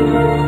you.